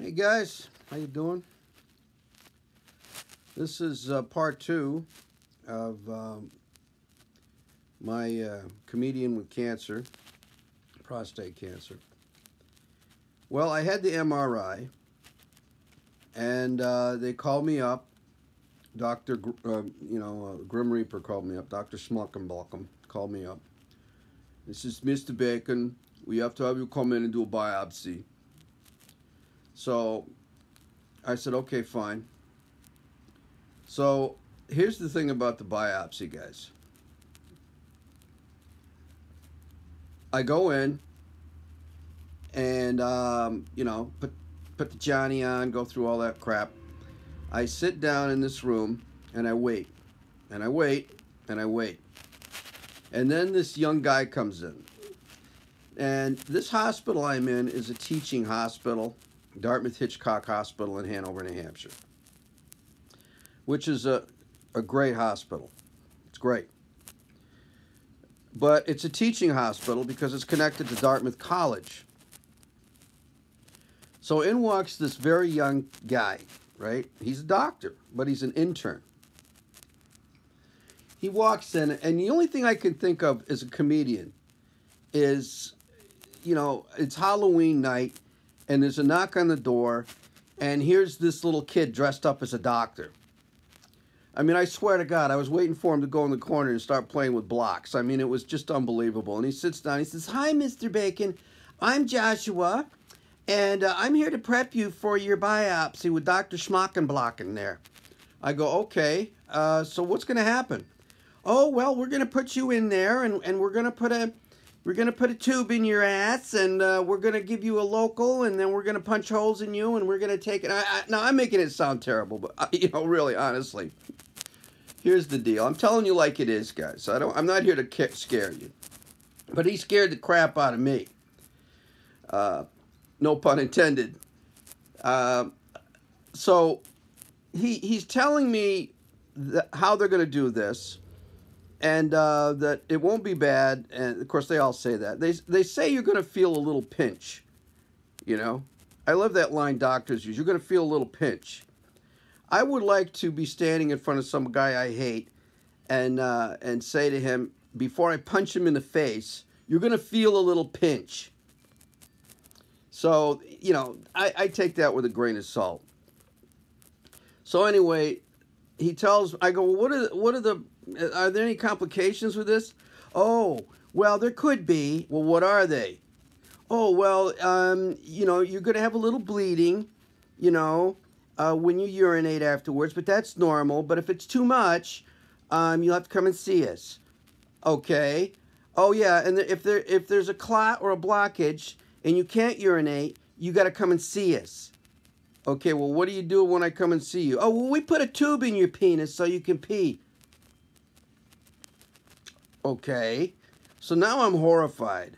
Hey guys, how you doing? This is uh, part two of um, my uh, comedian with cancer, prostate cancer. Well, I had the MRI, and uh, they called me up. Doctor, uh, you know, uh, Grim Reaper called me up. Doctor Schmuckenbalkum called me up. This is Mr. Bacon. We have to have you come in and do a biopsy. So I said, okay, fine. So here's the thing about the biopsy, guys. I go in and, um, you know, put, put the Johnny on, go through all that crap. I sit down in this room and I wait and I wait and I wait. And then this young guy comes in. And this hospital I'm in is a teaching hospital Dartmouth Hitchcock Hospital in Hanover, New Hampshire, which is a, a great hospital. It's great. But it's a teaching hospital because it's connected to Dartmouth College. So in walks this very young guy, right? He's a doctor, but he's an intern. He walks in, and the only thing I can think of as a comedian is, you know, it's Halloween night and there's a knock on the door, and here's this little kid dressed up as a doctor. I mean, I swear to God, I was waiting for him to go in the corner and start playing with blocks. I mean, it was just unbelievable. And he sits down. He says, "Hi, Mr. Bacon. I'm Joshua, and uh, I'm here to prep you for your biopsy with Dr. Schmockenblocken there." I go, "Okay. Uh, so what's going to happen?" "Oh, well, we're going to put you in there, and, and we're going to put a we're gonna put a tube in your ass and uh, we're gonna give you a local and then we're gonna punch holes in you and we're gonna take it. I, I, now i'm making it sound terrible but uh, you know really honestly here's the deal. I'm telling you like it is guys. I don't i'm not here to scare you. But he scared the crap out of me. Uh, no pun intended. Uh, so he he's telling me how they're going to do this and uh, that it won't be bad. And of course, they all say that. They they say you're going to feel a little pinch. You know, I love that line doctors use. You're going to feel a little pinch. I would like to be standing in front of some guy I hate, and uh, and say to him before I punch him in the face, "You're going to feel a little pinch." So you know, I, I take that with a grain of salt. So anyway, he tells I go, well, what are what are the are there any complications with this? Oh, well, there could be. Well, what are they? Oh, well, um, you know, you're going to have a little bleeding, you know, uh, when you urinate afterwards, but that's normal. But if it's too much, um, you'll have to come and see us. Okay. Oh, yeah, and if there if there's a clot or a blockage and you can't urinate, you got to come and see us. Okay, well, what do you do when I come and see you? Oh, well, we put a tube in your penis so you can pee. Okay. So now I'm horrified.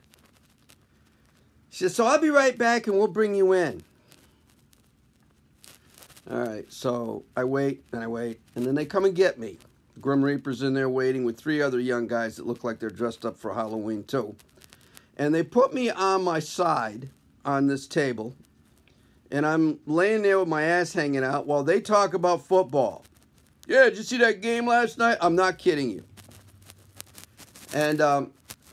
She says, so I'll be right back and we'll bring you in. All right, so I wait and I wait, and then they come and get me. Grim Reaper's in there waiting with three other young guys that look like they're dressed up for Halloween too. And they put me on my side on this table, and I'm laying there with my ass hanging out while they talk about football. Yeah, did you see that game last night? I'm not kidding you. And um,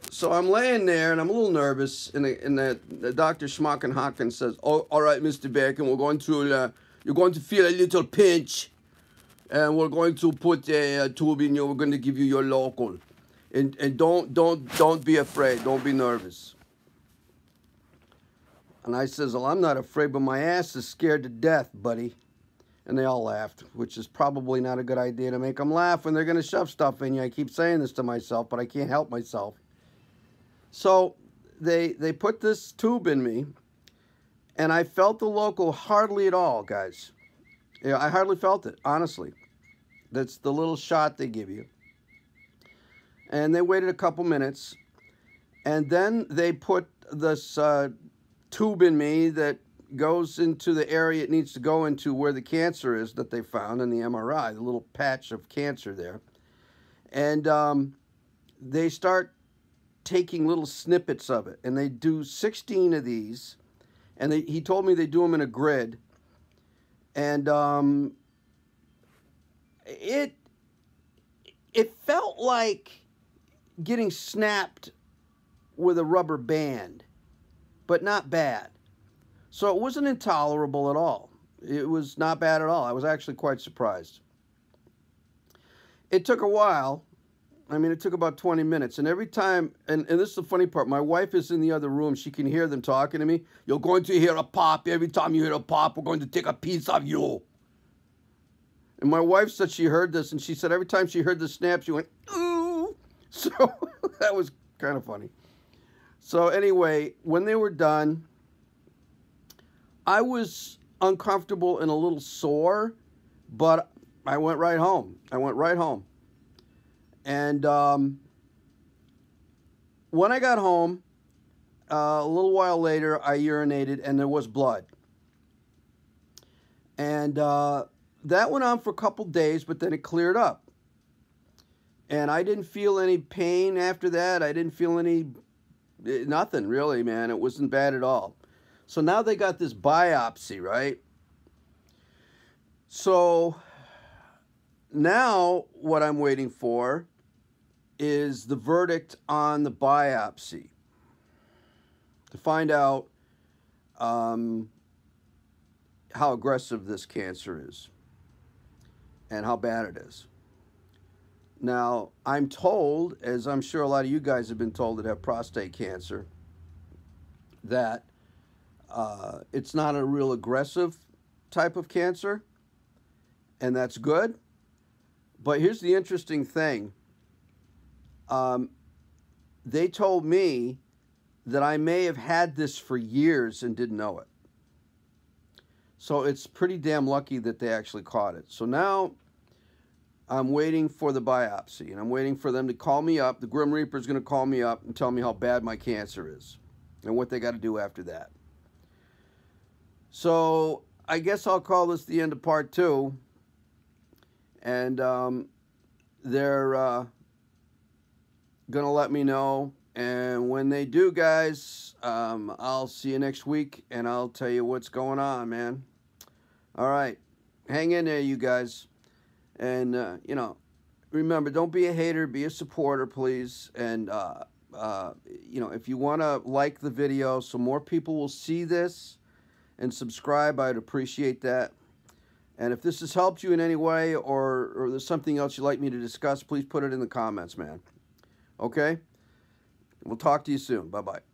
so I'm laying there and I'm a little nervous. And the, and the, the Dr. Hawkins says, oh, all right, Mr. Bacon, we're going to, uh, you're going to feel a little pinch. And we're going to put a, a tube in you. We're going to give you your local. And, and don't, don't, don't be afraid. Don't be nervous. And I says, well, I'm not afraid, but my ass is scared to death, buddy. And they all laughed, which is probably not a good idea to make them laugh when they're going to shove stuff in you. I keep saying this to myself, but I can't help myself. So they they put this tube in me, and I felt the local hardly at all, guys. Yeah, I hardly felt it, honestly. That's the little shot they give you. And they waited a couple minutes, and then they put this uh, tube in me that goes into the area it needs to go into where the cancer is that they found in the MRI, the little patch of cancer there. And um, they start taking little snippets of it. And they do 16 of these. and they, he told me they do them in a grid, and um, it it felt like getting snapped with a rubber band, but not bad. So it wasn't intolerable at all. It was not bad at all. I was actually quite surprised. It took a while. I mean, it took about 20 minutes. And every time, and, and this is the funny part, my wife is in the other room. She can hear them talking to me. You're going to hear a pop. Every time you hear a pop, we're going to take a piece of you. And my wife said she heard this, and she said every time she heard the snap, she went, ooh. So that was kind of funny. So anyway, when they were done, I was uncomfortable and a little sore, but I went right home. I went right home. And um, when I got home, uh, a little while later, I urinated and there was blood. And uh, that went on for a couple days, but then it cleared up. And I didn't feel any pain after that. I didn't feel any, eh, nothing really, man. It wasn't bad at all. So now they got this biopsy, right? So now what I'm waiting for is the verdict on the biopsy to find out um, how aggressive this cancer is and how bad it is. Now, I'm told, as I'm sure a lot of you guys have been told that have prostate cancer, that uh, it's not a real aggressive type of cancer, and that's good. But here's the interesting thing. Um, they told me that I may have had this for years and didn't know it. So it's pretty damn lucky that they actually caught it. So now I'm waiting for the biopsy and I'm waiting for them to call me up. The Grim Reaper is going to call me up and tell me how bad my cancer is and what they got to do after that. So I guess I'll call this the end of part two. And um, they're uh, going to let me know. And when they do, guys, um, I'll see you next week and I'll tell you what's going on, man. All right. Hang in there, you guys. And, uh, you know, remember, don't be a hater, be a supporter, please. And, uh, uh, you know, if you want to like the video so more people will see this and subscribe, I'd appreciate that. And if this has helped you in any way or, or there's something else you'd like me to discuss, please put it in the comments, man. Okay? We'll talk to you soon. Bye-bye.